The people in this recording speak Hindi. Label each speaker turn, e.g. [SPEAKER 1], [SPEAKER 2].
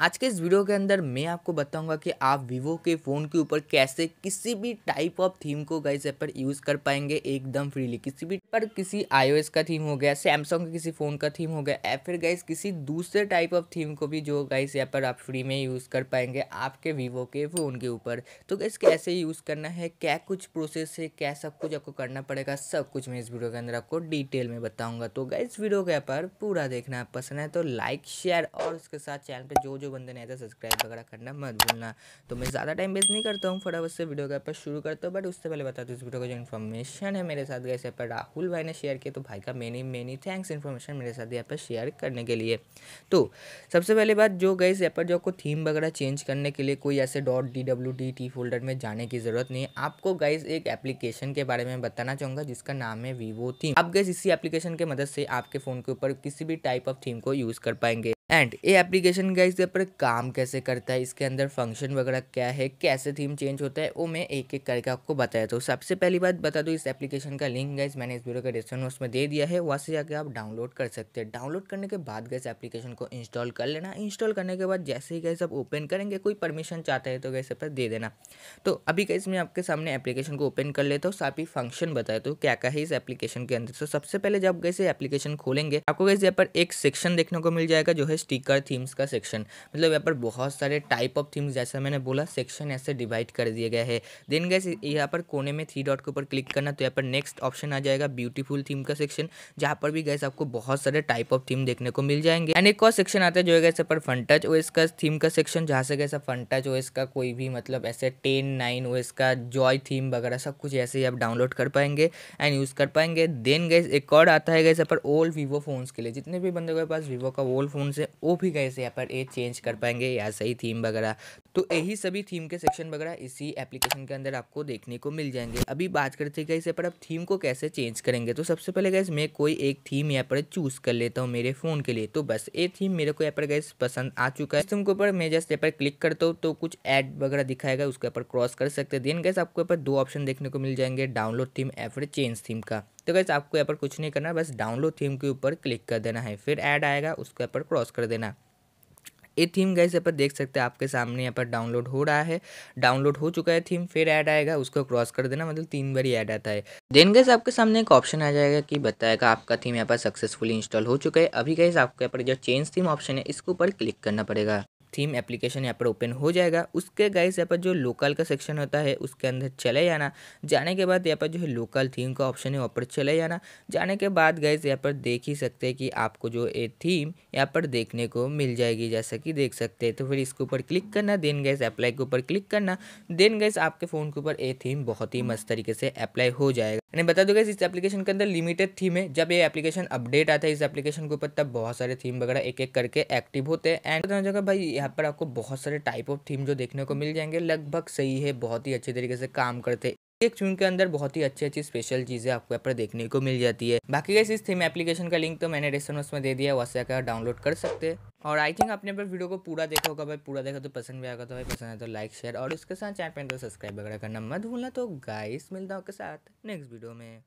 [SPEAKER 1] आज के इस वीडियो के अंदर मैं आपको बताऊँगा कि आप वीवो के फ़ोन के ऊपर कैसे किसी भी टाइप ऑफ़ थीम को गाइस यहाँ पर यूज़ कर पाएँगे एकदम फ्रीली किसी भी पर किसी आईओएस का थीम हो गया सैमसंग के किसी फ़ोन का थीम हो गया, या फिर गाइस किसी दूसरे टाइप ऑफ़ थीम को भी जो गाइस यहाँ पर आप फ्री में यूज़ कर पाएँगे आपके वीवो के फ़ोन के ऊपर। तो गाइस कैसे यूज़ करना है, क्या कुछ प्रोसेस है, क्या सब कुछ आपको करना पड़ेगा, सब कुछ मैं इस वीडियो के अंदर आपको डिटेल में बताऊँगा। तो गाइस वीडियो के पर पूरा देखना पसंद है तो लाइक शेयर और उसके साथ चैनल पर जो जो बंदे नहीं आते सब्सक्राइब वगैरह करना मत भूलना। तो मैं ज़्यादा टाइम वेस्ट नहीं करता हूँ, फटाफट से वीडियो के शुरू करता हूँ बट उससे पहले बता दूँ इस वीडियो का जो इन्फॉर्मेशन है मेरे साथ गए पर राहुल भाई ने शेयर किया। तो भाई का मेनी मेनी थैंक्स इन्फॉर्मेशन मेरे साथ यहाँ पर शेयर करने के लिए। तो सबसे पहले बात जो गई यहाँ पर जो आपको थीम वगैरह चेंज करने के लिए कोई ऐसे dot D W D T folder में जाने की ज़रूरत नहीं है। आपको गाइज़ एक एप्लीकेशन के बारे में बताना चाहूँगा, जिसका नाम है वीवो थीम आप गैस इसी एप्लीकेशन के मदद से आपके फ़ोन के ऊपर किसी भी टाइप ऑफ़ थीम को यूज़ कर पाएँगे। एंड ये एप्लीकेशन का इसके ऊपर काम कैसे करता है? इसके अंदर फ़ंक्शन वगैरह क्या है? कैसे थीम चेंज होता है? वो मैं एक एक करके आपको बताया तो सबसे पहली बात बता दो, इस एप्लीकेशन का लिंक गाइज़ मैंने इस वीडियो के डिस्क्रिप्शन बॉक्स में दे दिया है। वहाँ से जाकर आप डाउनलोड कर सकते हैं। डाउनलोड करने के बाद गैस एप्लीकेशन को इंस्टॉल कर लेना। इंस्टॉल करने के बाद, जैसे ही गैस आप ओपन करेंगे, कोई परमिशन चाहता है तो गैस पर दे देना। तो अभी गैस मैं आपके सामने एप्लीकेशन को ओपन कर लेता हूँ। साथ ही फ़ंक्शन बताया तो क्या क्या है इस एप्लीकेशन के अंदर। तो सबसे पहले जब गैसे एप्लीकेशन खोलेंगे, आपको गैस यहाँ पर एक सेक्शन देखने को मिल जाएगा, जो है स्टिकर थीम्स का सेक्शन मतलब यहाँ पर बहुत सारे टाइप ऑफ़ थीम्स जैसा मैंने बोला सेक्शन ऐसे डिवाइड कर दिया गया है। देन गैस यहाँ पर कोने में थ्री डॉट के ऊपर क्लिक करना तो यहाँ पर नेक्स्ट ऑप्शन आ जाएगा ब्यूटीफुल थीम का सेक्शन जहाँ पर भी गैस आपको बहुत सारे टाइप ऑफ़ थीम देखने को मिल जाएँगे। एंड एक और सेक्शन आता है जो है गैस पर फन टच ओ का थीम का सेक्शन जहाँ से गैसा फन टच ओ का कोई भी मतलब ऐसे टेन नाइन ओ का जॉय थीम वगैरह सब कुछ ऐसे ही आप डाउनलोड कर पाएँगे एंड यूज़ कर पाएँगे। देन गैस एक और आता है गैस पर ओल्ड वीवो फोन्स के लिए। जितने भी बंदे के पास वीवो का ओल्ड फ़ोन है वो भी गैस यहाँ पर ये चेंज कर पाएँगे या सही थीम वगैरह। तो यही सभी थीम के सेक्शन वगैरह इसी एप्लीकेशन के अंदर आपको देखने को मिल जाएँगे। अभी बात करते हैं इसे पर अब थीम को कैसे चेंज करेंगे। तो सबसे पहले गैस मैं कोई एक थीम यहाँ पर चूज़ कर लेता हूँ मेरे फ़ोन के लिए। तो बस ये थीम मेरे को यहाँ पर गैस पसंद आ चुका है। थीम के ऊपर मैं जस्ट यहाँ पर क्लिक करता हूँ तो कुछ एड वगैरह दिखाएगा, उसके ऊपर क्रॉस कर सकते हैं। देन गैस आपको यहाँ पर दो ऑप्शन देखने को मिल जाएँगे डाउनलोड थीम या फिर चेंज थीम का। तो गैस आपको यहाँ पर कुछ नहीं करना, बस डाउनलोड थीम के ऊपर क्लिक कर देना है, फिर ऐड आएगा, उसके ऊपर क्रॉस कर देना। ये थीम गैस यहाँ पर देख सकते हैं आपके सामने यहाँ पर डाउनलोड हो रहा है डाउनलोड हो चुका है थीम फिर ऐड आएगा, उसको क्रॉस कर देना मतलब तीन बार ही ऐड आता है। देन गैस आपके सामने एक ऑप्शन आ जाएगा कि बताएगा आपका थीम यहाँ पर सक्सेसफुली इंस्टॉल हो चुका है। अभी गैस आपके यहाँ पर जो चेंज थीम ऑप्शन है, इसके ऊपर क्लिक करना पड़ेगा। थीम एप्लीकेशन यहाँ पर ओपन हो जाएगा। उसके गाइस यहाँ पर जो लोकल का सेक्शन होता है, उसके अंदर चले जाना। जाने के बाद यहाँ पर जो है लोकल थीम का ऑप्शन है, वहाँ पर चले जाना। जाने के बाद गाइस यहाँ पर देख ही सकते हैं कि आपको जो ये थीम यहाँ पर देखने को मिल जाएगी, जैसा कि देख सकते हैं। तो फिर इसके ऊपर क्लिक करना देन गैस अप्लाई के ऊपर क्लिक करना। देन गैस आपके फ़ोन के ऊपर ये थीम बहुत ही मस्त तरीके से अप्लाई हो जाएगा। मैंने बता दूँगा इस एप्लीकेशन के अंदर लिमिटेड थीम है। जब ये एप्लीकेशन अपडेट आता है, इस एप्लीकेशन के ऊपर, तब बहुत सारे थीम वगैरह एक एक करके एक्टिव होते हैं। एंड बताना चाहूँगा भाई, यहाँ पर आपको बहुत सारे टाइप ऑफ़ थीम जो देखने को मिल जाएँगे। लगभग सही है, बहुत ही अच्छे तरीके से काम करते। एक चून के अंदर बहुत ही अच्छी अच्छी स्पेशल चीज़ें आपको यहाँ पर देखने को मिल जाती है। बाकी कैसे इस थीम एप्लीकेशन का लिंक तो मैंने डिस्क्रिप्शन में दे दिया वहाँ से आकर डाउनलोड कर सकते हैं। और आई थिंक आपने पर वीडियो को पूरा देखा होगा, भाई पूरा देखा तो पसंद भी आएगा तो भाई, पसंद है तो लाइक शेयर और उसके साथ चैनल पर सब्सक्राइब वगैरह करना मत भूलना। तो गाइस मिलता हूँ साथ नेक्स्ट वीडियो में।